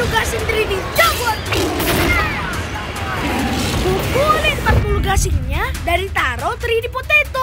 batu gasing 3D jagoan. Pukulin 40 gasingnya dari taro 3D potato.